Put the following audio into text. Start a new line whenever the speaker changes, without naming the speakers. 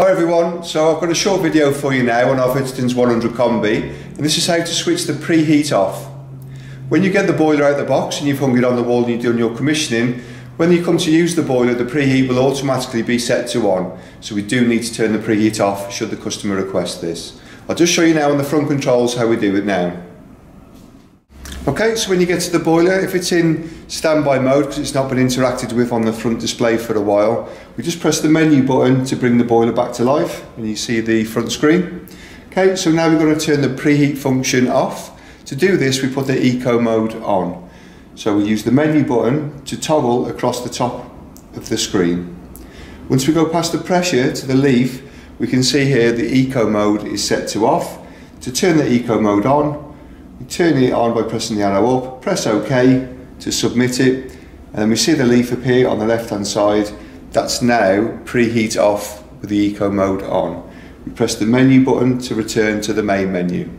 Hi everyone, so I've got a short video for you now on our Vitodens 100 Combi and this is how to switch the preheat off. When you get the boiler out the box and you've hung it on the wall and you've done your commissioning, when you come to use the boiler the preheat will automatically be set to on so we do need to turn the preheat off should the customer request this. I'll just show you now on the front controls how we do it now. Okay, so when you get to the boiler, if it's in standby mode because it's not been interacted with on the front display for a while, we just press the menu button to bring the boiler back to life and you see the front screen. Okay, so now we're going to turn the preheat function off. To do this, we put the eco mode on. So we use the menu button to toggle across the top of the screen. Once we go past the pressure to the leaf, we can see here the eco mode is set to off. To turn the eco mode on, you turn it on by pressing the arrow up, press OK to submit it, and then we see the leaf appear on the left hand side. That's now preheat off with the eco mode on. We press the menu button to return to the main menu.